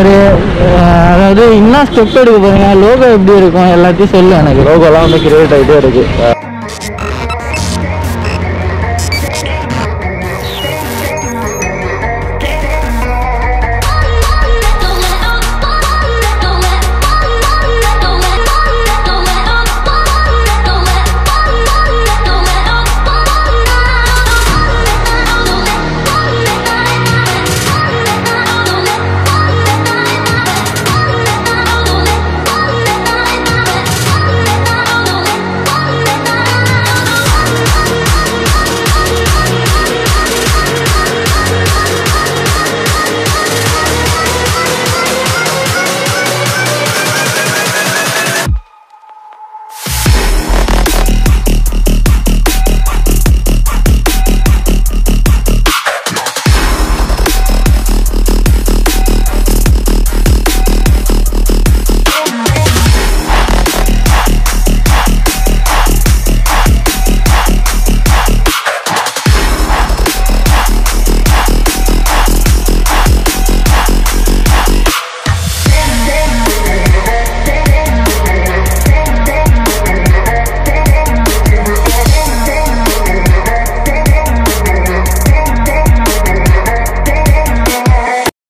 ஒரு அதாவது இன்னும் ஸ்டெப் எடுக்க போறீங்க? லோகோ எப்படி இருக்கும்? எல்லாத்தையும் சொல்லு எனக்கு. லோகோலாம் வந்து கிரியேட் ஆகிட்டே இருக்கு.